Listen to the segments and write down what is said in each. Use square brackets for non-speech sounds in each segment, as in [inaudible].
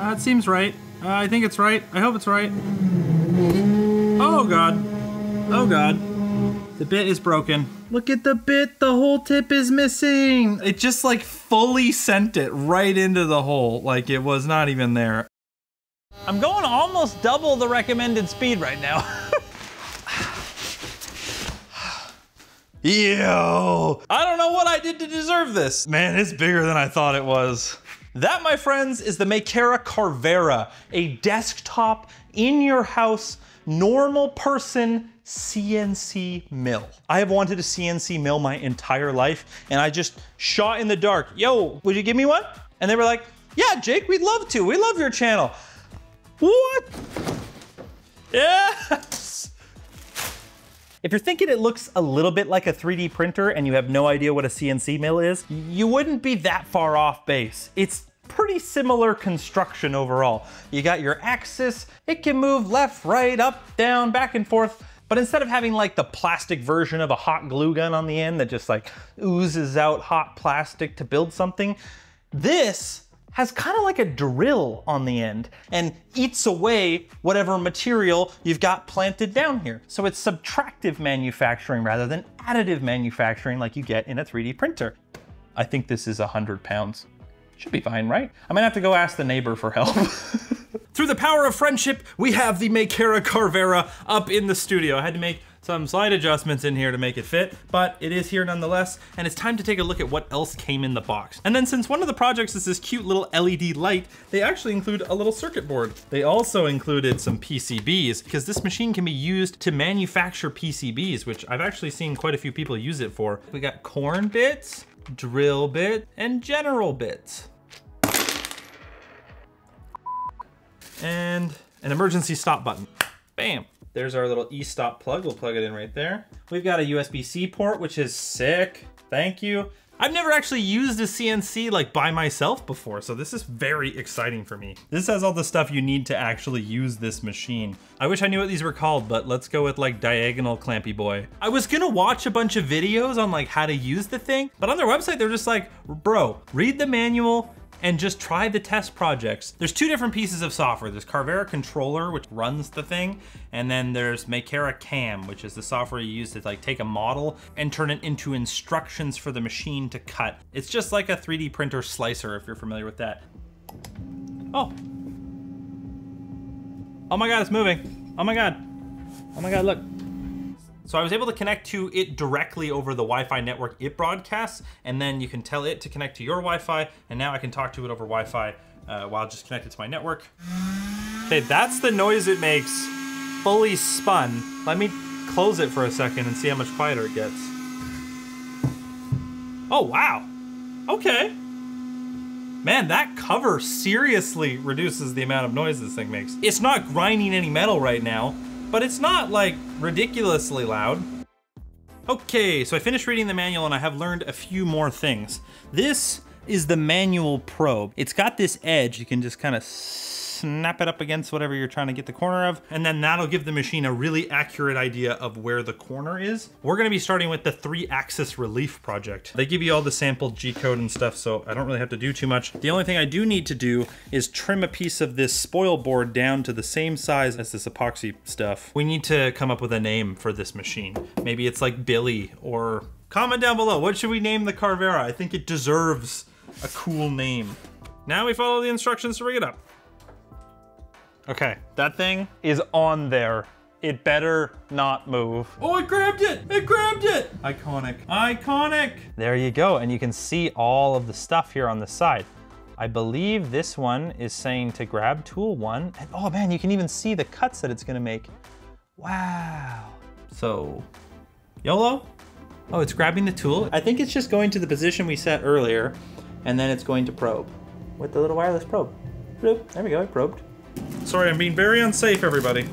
Uh, it seems right. Uh, I think it's right. I hope it's right. Oh god. Oh god. The bit is broken. Look at the bit, the whole tip is missing. It just like fully sent it right into the hole, like it was not even there. I'm going almost double the recommended speed right now. [laughs] Yo! I don't know what I did to deserve this. Man, it's bigger than I thought it was. That, my friends, is the Makera Carvera, a desktop in your house, normal person CNC mill. I have wanted a CNC mill my entire life, and I just shot in the dark. Yo, would you give me one? And they were like, yeah, Jake, we'd love to. We love your channel. What? [laughs] Yes! If you're thinking it looks a little bit like a 3D printer and you have no idea what a CNC mill is, you wouldn't be that far off base. It's pretty similar construction overall. You got your axis, it can move left, right, up, down, back and forth, but instead of having like the plastic version of a hot glue gun on the end that just like oozes out hot plastic to build something, this has kind of like a drill on the end and eats away whatever material you've got planted down here. So it's subtractive manufacturing rather than additive manufacturing like you get in a 3D printer. I think this is 100 pounds. Should be fine, right? I'm gonna have to go ask the neighbor for help. [laughs] Through the power of friendship, we have the Makera Carvera up in the studio. I had to make some slight adjustments in here to make it fit, but it is here nonetheless, and it's time to take a look at what else came in the box. And then since one of the projects is this cute little LED light, they actually include a little circuit board. They also included some PCBs, because this machine can be used to manufacture PCBs, which I've actually seen quite a few people use it for. We got corn bits, drill bit, and general bits. And an emergency stop button. Bam. There's our little e-stop plug. We'll plug it in right there. We've got a USB-C port, which is sick. Thank you. I've never actually used a CNC like by myself before, so this is very exciting for me. This has all the stuff you need to actually use this machine. I wish I knew what these were called, but let's go with like diagonal clampy boy. I was gonna watch a bunch of videos on like how to use the thing, but on their website, they're just like, bro, read the manual, and just try the test projects. There's two different pieces of software. There's Carvera Controller, which runs the thing, and then there's Makera Cam, which is the software you use to like take a model and turn it into instructions for the machine to cut. It's just like a 3D printer slicer, if you're familiar with that. Oh. Oh my God, it's moving. Oh my God. Oh my God, look. So I was able to connect to it directly over the Wi-Fi network it broadcasts, and then you can tell it to connect to your Wi-Fi, and now I can talk to it over Wi-Fi uh, while just connected to my network. Okay, that's the noise it makes fully spun. Let me close it for a second and see how much quieter it gets. Oh, wow. Okay. Man, that cover seriously reduces the amount of noise this thing makes. It's not grinding any metal right now, but it's not like ridiculously loud. Okay, so I finished reading the manual and I have learned a few more things. This is the manual probe. It's got this edge, you can just kind of snap it up against whatever you're trying to get the corner of, and then that'll give the machine a really accurate idea of where the corner is. We're gonna be starting with the three axis relief project. They give you all the sample G-code and stuff, so I don't really have to do too much. The only thing I do need to do is trim a piece of this spoil board down to the same size as this epoxy stuff. We need to come up with a name for this machine. Maybe it's like Billy or comment down below. What should we name the Carvera? I think it deserves a cool name. Now we follow the instructions to rig it up. Okay, that thing is on there. It better not move. Oh, it grabbed it! It grabbed it! Iconic. Iconic! There you go, and you can see all of the stuff here on the side. I believe this one is saying to grab tool one. And oh man, you can even see the cuts that it's gonna make. Wow. So, YOLO? Oh, it's grabbing the tool. I think it's just going to the position we set earlier, and then it's going to probe with the little wireless probe. Bloop. There we go, it probed. Sorry, I'm being very unsafe, everybody.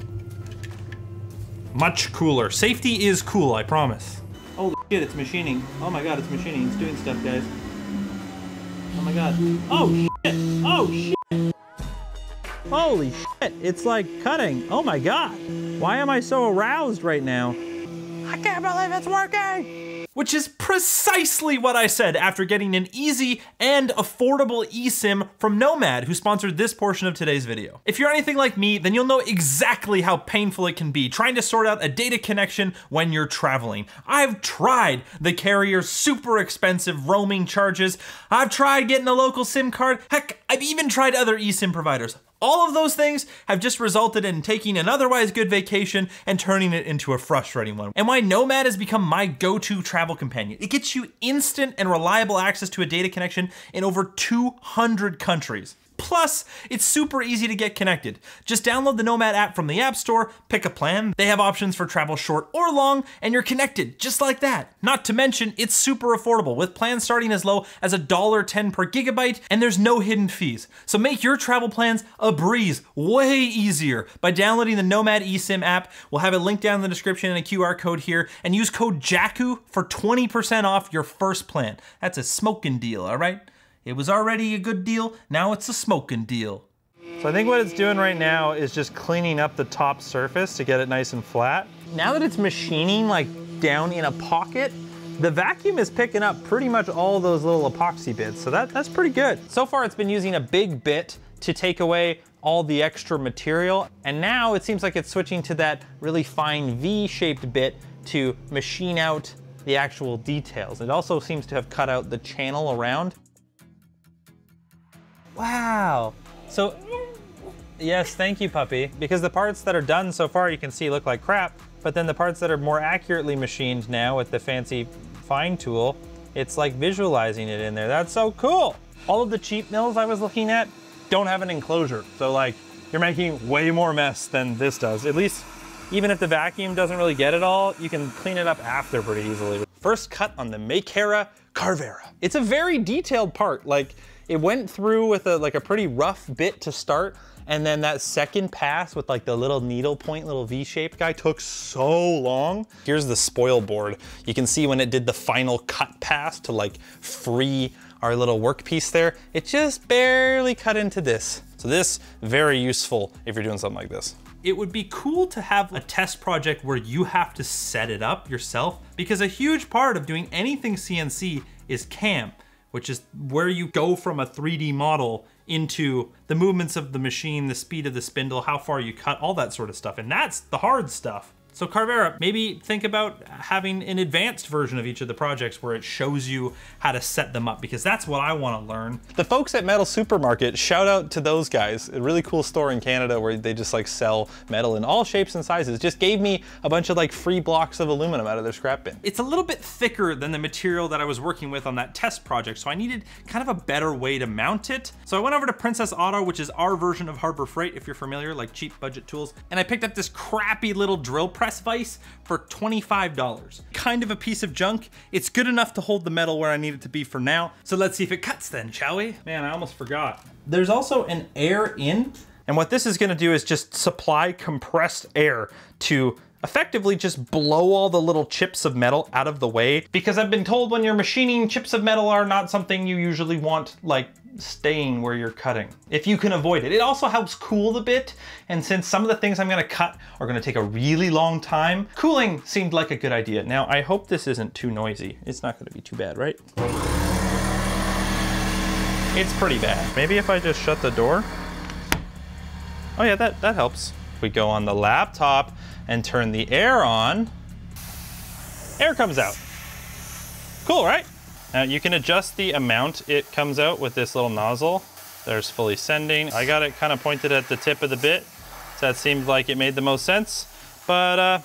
Much cooler. Safety is cool, I promise. Oh, Holy shit, it's machining. Oh my god, it's machining. It's doing stuff, guys. Oh my god. Oh shit! Oh shit! Holy shit, it's like cutting. Oh my god. Why am I so aroused right now? I can't believe it's working! Which is precisely what I said after getting an easy and affordable eSIM from Nomad, who sponsored this portion of today's video. If you're anything like me, then you'll know exactly how painful it can be trying to sort out a data connection when you're traveling. I've tried the carrier's super expensive roaming charges. I've tried getting a local SIM card. Heck, I've even tried other eSIM providers. All of those things have just resulted in taking an otherwise good vacation and turning it into a frustrating one. And why Nomad has become my go-to travel companion. It gets you instant and reliable access to a data connection in over 200 countries. Plus, it's super easy to get connected. Just download the Nomad app from the App Store, pick a plan. They have options for travel short or long, and you're connected just like that. Not to mention, it's super affordable with plans starting as low as $1.10 per gigabyte, and there's no hidden fees. So make your travel plans a breeze, way easier by downloading the Nomad eSIM app. We'll have it linked down in the description and a QR code here, and use code JAKKUH for 20% off your first plan. That's a smoking deal, all right? It was already a good deal, now it's a smoking deal. So I think what it's doing right now is just cleaning up the top surface to get it nice and flat. Now that it's machining like down in a pocket, the vacuum is picking up pretty much all those little epoxy bits, so that, that's pretty good. So far it's been using a big bit to take away all the extra material, and now it seems like it's switching to that really fine V-shaped bit to machine out the actual details. It also seems to have cut out the channel around. Wow. So, yes, thank you, puppy. Because the parts that are done so far, you can see look like crap, but then the parts that are more accurately machined now with the fancy fine tool, it's like visualizing it in there. That's so cool. All of the cheap mills I was looking at don't have an enclosure. So like, you're making way more mess than this does. At least, even if the vacuum doesn't really get it all, you can clean it up after pretty easily. First cut on the Makera Carvera. It's a very detailed part. Like, it went through with a like a pretty rough bit to start, and then that second pass with like the little needle point, little V-shaped guy took so long. Here's the spoil board. You can see when it did the final cut pass to like free our little workpiece there, it just barely cut into this. So this, very useful if you're doing something like this. It would be cool to have a test project where you have to set it up yourself because a huge part of doing anything CNC is CAM which is where you go from a 3D model into the movements of the machine, the speed of the spindle, how far you cut, all that sort of stuff. And that's the hard stuff. So Carvera, maybe think about having an advanced version of each of the projects where it shows you how to set them up because that's what I want to learn. The folks at Metal Supermarket, shout out to those guys. A really cool store in Canada where they just like sell metal in all shapes and sizes. Just gave me a bunch of like free blocks of aluminum out of their scrap bin. It's a little bit thicker than the material that I was working with on that test project, so I needed kind of a better way to mount it. So I went over to Princess Auto, which is our version of Harbor Freight, if you're familiar, like cheap budget tools, and I picked up this crappy little drill press press vise for $25. Kind of a piece of junk. It's good enough to hold the metal where I need it to be for now. So let's see if it cuts then, shall we? Man, I almost forgot. There's also an air in. And what this is gonna do is just supply compressed air to effectively just blow all the little chips of metal out of the way because I've been told when you're machining chips of metal are not something you usually want like staying where you're cutting, if you can avoid it. It also helps cool the bit, and since some of the things I'm gonna cut are gonna take a really long time, cooling seemed like a good idea. Now, I hope this isn't too noisy. It's not gonna be too bad, right? It's pretty bad. Maybe if I just shut the door? Oh yeah, that, that helps. We go on the laptop and turn the air on, air comes out. Cool, right? Now you can adjust the amount it comes out with this little nozzle. There's fully sending. I got it kind of pointed at the tip of the bit. So that seemed like it made the most sense. But uh,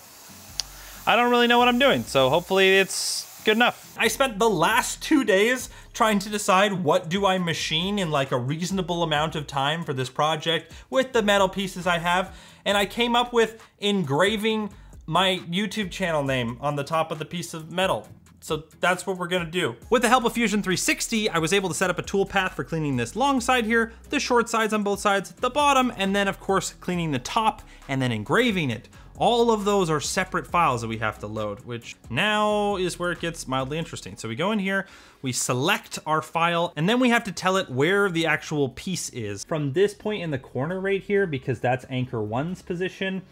I don't really know what I'm doing. So hopefully it's good enough. I spent the last two days trying to decide what do I machine in like a reasonable amount of time for this project with the metal pieces I have. And I came up with engraving my YouTube channel name on the top of the piece of metal. So that's what we're gonna do. With the help of Fusion 360, I was able to set up a tool path for cleaning this long side here, the short sides on both sides, the bottom, and then of course cleaning the top and then engraving it. All of those are separate files that we have to load, which now is where it gets mildly interesting. So we go in here, we select our file, and then we have to tell it where the actual piece is. From this point in the corner right here, because that's anchor one's position,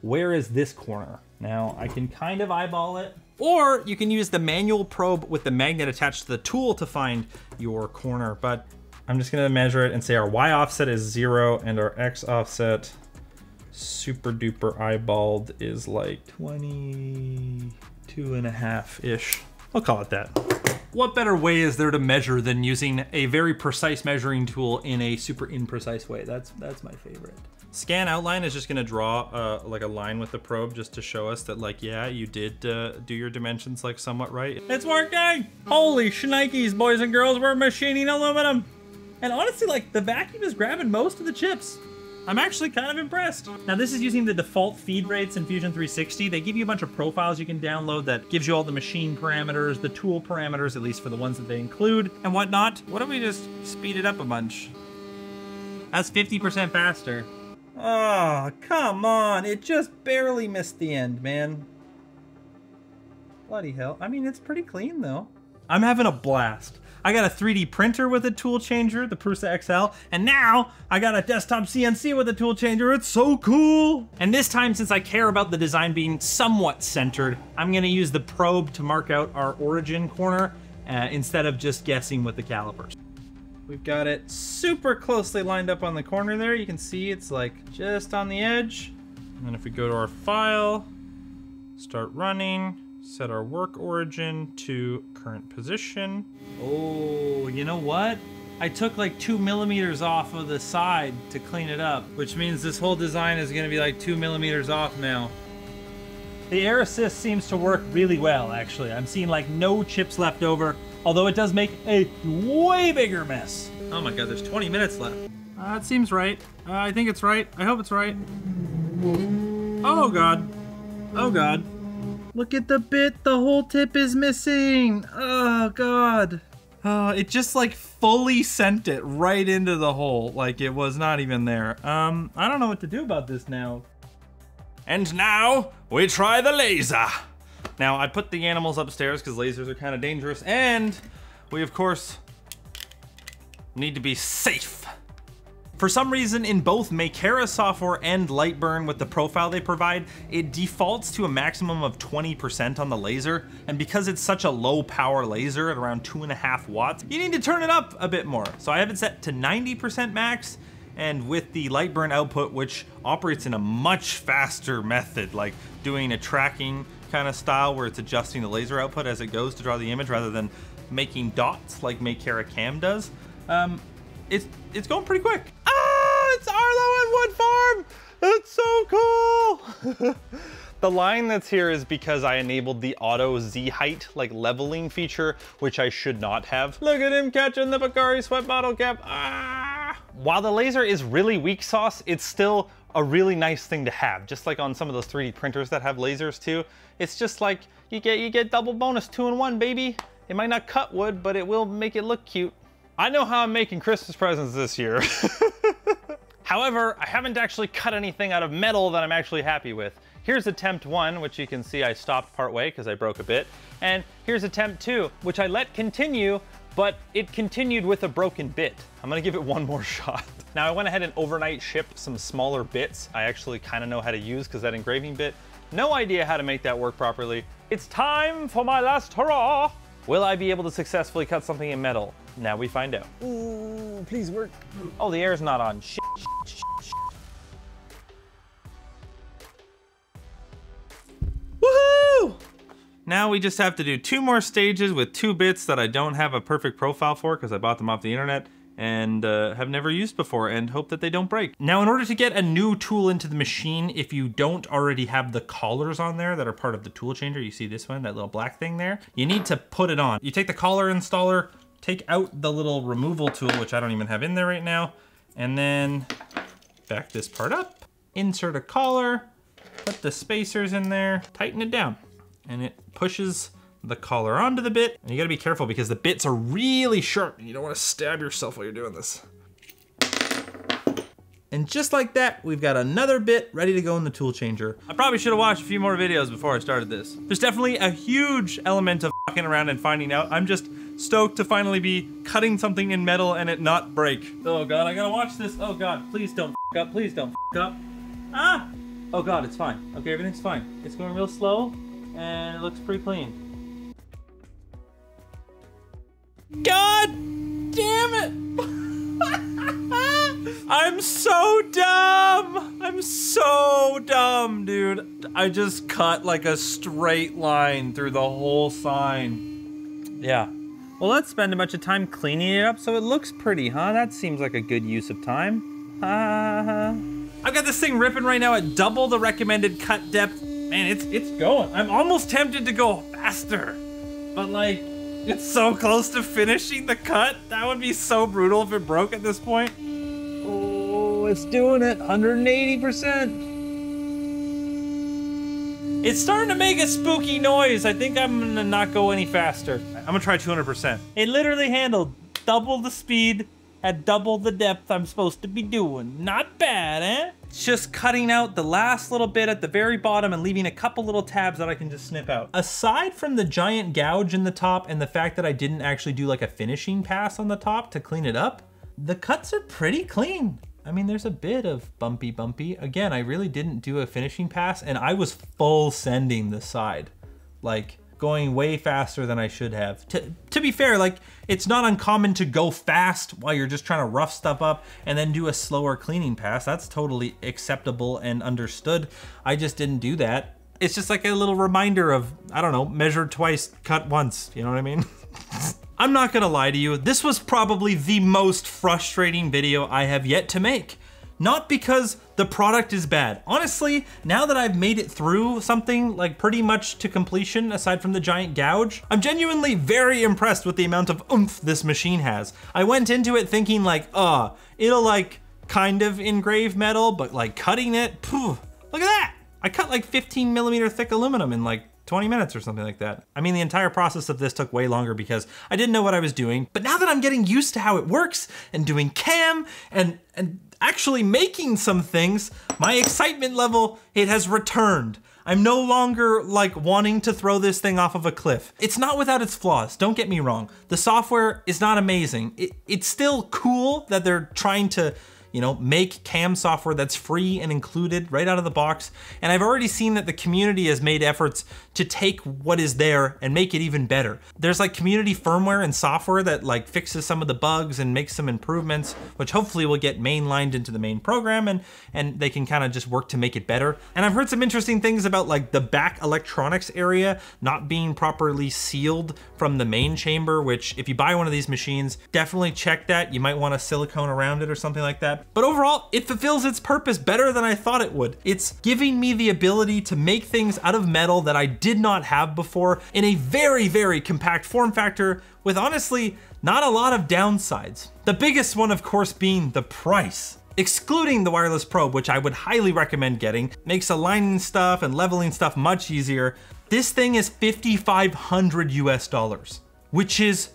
where is this corner? Now I can kind of eyeball it. Or you can use the manual probe with the magnet attached to the tool to find your corner. But I'm just gonna measure it and say our Y offset is zero and our X offset super duper eyeballed is like 22 and a half-ish. I'll call it that. What better way is there to measure than using a very precise measuring tool in a super imprecise way? That's that's my favorite. Scan outline is just gonna draw uh, like a line with the probe just to show us that like, yeah, you did uh, do your dimensions like somewhat right. It's working! Holy shnikes, boys and girls, we're machining aluminum! And honestly, like the vacuum is grabbing most of the chips. I'm actually kind of impressed. Now this is using the default feed rates in Fusion 360. They give you a bunch of profiles you can download that gives you all the machine parameters, the tool parameters, at least for the ones that they include, and whatnot. What if we just speed it up a bunch? That's 50% faster. Oh, come on. It just barely missed the end, man. Bloody hell. I mean, it's pretty clean, though. I'm having a blast. I got a 3D printer with a tool changer, the Prusa XL, and now I got a desktop CNC with a tool changer. It's so cool. And this time, since I care about the design being somewhat centered, I'm gonna use the probe to mark out our origin corner uh, instead of just guessing with the calipers. We've got it super closely lined up on the corner there. You can see it's like just on the edge. And then if we go to our file, start running, set our work origin to current position. Oh, you know what? I took like two millimeters off of the side to clean it up, which means this whole design is gonna be like two millimeters off now. The air assist seems to work really well, actually. I'm seeing like no chips left over, although it does make a way bigger mess. Oh my god, there's 20 minutes left. Uh, it seems right. Uh, I think it's right. I hope it's right. Oh god. Oh god. Look at the bit, the whole tip is missing. Oh god. Oh, it just like fully sent it right into the hole, like it was not even there. Um, I don't know what to do about this now. And now, we try the laser. Now, I put the animals upstairs because lasers are kind of dangerous, and we, of course, need to be safe. For some reason, in both Makera software and Lightburn with the profile they provide, it defaults to a maximum of 20% on the laser, and because it's such a low power laser at around 2.5 watts, you need to turn it up a bit more. So I have it set to 90% max, and with the Lightburn output, which operates in a much faster method, like doing a tracking kind of style where it's adjusting the laser output as it goes to draw the image rather than making dots like Makera Cam does, um, it's, it's going pretty quick Ah, it's Arlo and Wood Farm! That's so cool! [laughs] the line that's here is because I enabled the auto Z height, like leveling feature, which I should not have. Look at him catching the Pocari sweat bottle cap. Ah! While the laser is really weak sauce, it's still a really nice thing to have. Just like on some of those 3D printers that have lasers too. It's just like, you get, you get double bonus, two in one, baby. It might not cut wood, but it will make it look cute. I know how I'm making Christmas presents this year. [laughs] However, I haven't actually cut anything out of metal that I'm actually happy with. Here's attempt one, which you can see I stopped partway because I broke a bit. And here's attempt two, which I let continue, but it continued with a broken bit. I'm gonna give it one more [laughs] shot. Now I went ahead and overnight shipped some smaller bits I actually kind of know how to use because that engraving bit, no idea how to make that work properly. It's time for my last hurrah! Will I be able to successfully cut something in metal? Now we find out. Ooh, please work. Oh, the air's not on. Shit, shit, shit, Now we just have to do two more stages with two bits that I don't have a perfect profile for because I bought them off the internet and uh, have never used before and hope that they don't break. Now, in order to get a new tool into the machine, if you don't already have the collars on there that are part of the tool changer, you see this one, that little black thing there, you need to put it on. You take the collar installer, take out the little removal tool, which I don't even have in there right now, and then back this part up, insert a collar, put the spacers in there, tighten it down, and it pushes the collar onto the bit. And you gotta be careful because the bits are really sharp and you don't wanna stab yourself while you're doing this. And just like that, we've got another bit ready to go in the tool changer. I probably should have watched a few more videos before I started this. There's definitely a huge element of fucking around and finding out. I'm just stoked to finally be cutting something in metal and it not break. Oh god, I gotta watch this. Oh god, please don't up, please don't up. Ah! Oh god, it's fine. Okay, everything's fine. It's going real slow, and it looks pretty clean. God damn it! [laughs] I'm so dumb! I'm so dumb, dude. I just cut like a straight line through the whole sign. Yeah. Well, let's spend a bunch of time cleaning it up so it looks pretty, huh? That seems like a good use of time. Uh, [laughs] I've got this thing ripping right now at double the recommended cut depth. Man, it's it's going. I'm almost tempted to go faster, but like, it's so close to finishing the cut. That would be so brutal if it broke at this point. oh, it's doing it. 180%. It's starting to make a spooky noise. I think I'm gonna not go any faster. I'm gonna try 200%. It literally handled double the speed at double the depth I'm supposed to be doing. Not bad, eh? It's just cutting out the last little bit at the very bottom and leaving a couple little tabs that I can just snip out. Aside from the giant gouge in the top and the fact that I didn't actually do like a finishing pass on the top to clean it up, the cuts are pretty clean. I mean, there's a bit of bumpy bumpy. Again, I really didn't do a finishing pass and I was full sending the side. Like, going way faster than I should have. To, to be fair, like, it's not uncommon to go fast while you're just trying to rough stuff up and then do a slower cleaning pass. That's totally acceptable and understood. I just didn't do that. It's just like a little reminder of, I don't know, measure twice, cut once. You know what I mean? [laughs] I'm not gonna lie to you, this was probably the most frustrating video I have yet to make. Not because the product is bad. Honestly, now that I've made it through something like pretty much to completion, aside from the giant gouge, I'm genuinely very impressed with the amount of oomph this machine has. I went into it thinking like, uh, it'll like kind of engrave metal, but like cutting it, phew, look at that. I cut like 15 millimeter thick aluminum in like 20 minutes or something like that. I mean, the entire process of this took way longer because I didn't know what I was doing. But now that I'm getting used to how it works and doing cam and and actually making some things, my excitement level it has returned. I'm no longer like wanting to throw this thing off of a cliff. It's not without its flaws, don't get me wrong. The software is not amazing. It, it's still cool that they're trying to you know, make cam software that's free and included right out of the box. And I've already seen that the community has made efforts to take what is there and make it even better. There's like community firmware and software that like fixes some of the bugs and makes some improvements, which hopefully will get mainlined into the main program and, and they can kind of just work to make it better. And I've heard some interesting things about like the back electronics area not being properly sealed from the main chamber, which if you buy one of these machines, definitely check that. You might want a silicone around it or something like that. But overall, it fulfills its purpose better than I thought it would. It's giving me the ability to make things out of metal that I did not have before in a very, very compact form factor with honestly not a lot of downsides. The biggest one, of course, being the price. Excluding the wireless probe, which I would highly recommend getting, makes aligning stuff and leveling stuff much easier. This thing is 5,500 US dollars, which is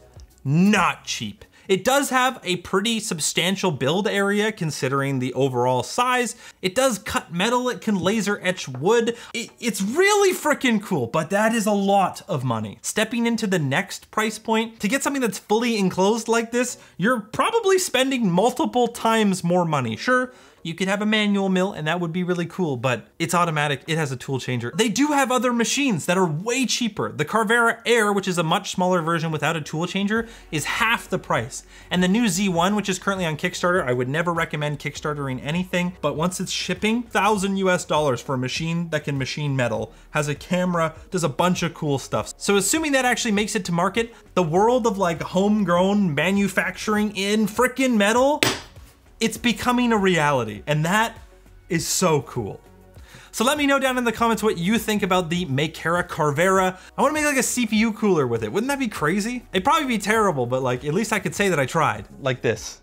not cheap. It does have a pretty substantial build area considering the overall size. It does cut metal, it can laser etch wood. It, it's really freaking cool, but that is a lot of money. Stepping into the next price point, to get something that's fully enclosed like this, you're probably spending multiple times more money. Sure, you could have a manual mill and that would be really cool, but it's automatic, it has a tool changer. They do have other machines that are way cheaper. The Carvera Air, which is a much smaller version without a tool changer, is half the price. And the new Z1, which is currently on Kickstarter, I would never recommend Kickstartering anything, but once it's shipping, thousand US dollars for a machine that can machine metal, has a camera, does a bunch of cool stuff. So assuming that actually makes it to market, the world of like homegrown manufacturing in frickin' metal, it's becoming a reality, and that is so cool. So let me know down in the comments what you think about the Makera Carvera. I wanna make like a CPU cooler with it. Wouldn't that be crazy? It'd probably be terrible, but like at least I could say that I tried. Like this.